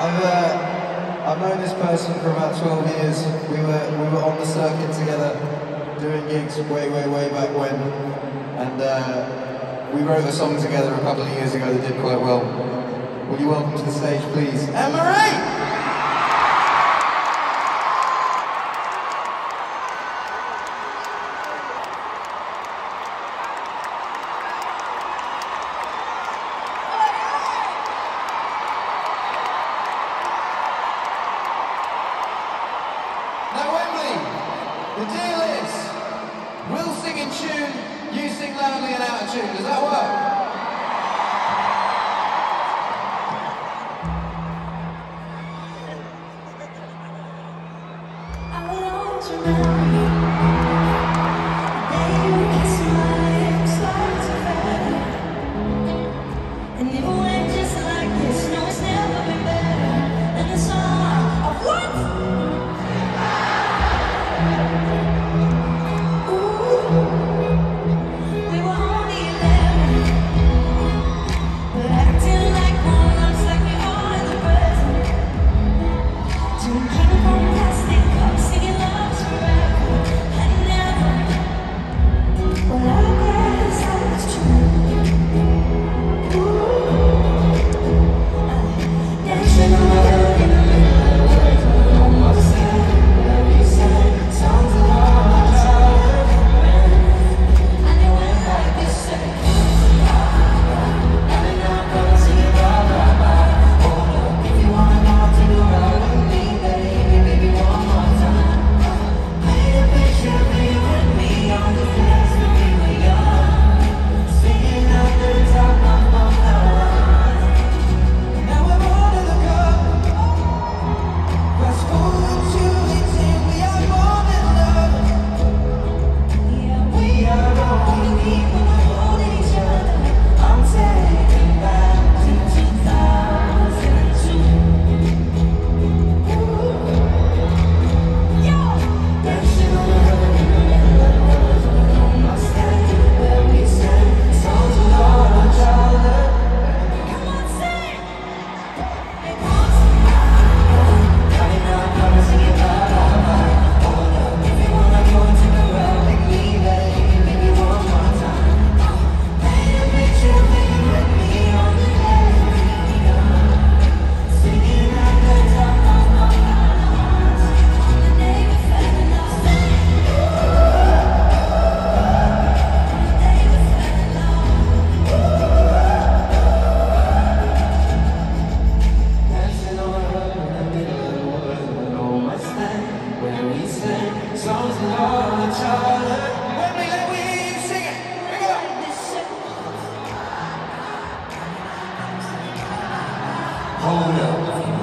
I've, uh, I've known this person for about 12 years. We were, we were on the circuit together doing gigs way, way, way back when. And uh, we wrote a song together a couple of years ago that did quite well. Will you welcome to the stage, please? Anne-Marie! The deal is, we'll sing in tune, you sing loudly and out of tune. Does that work? I want to marry Hallelujah.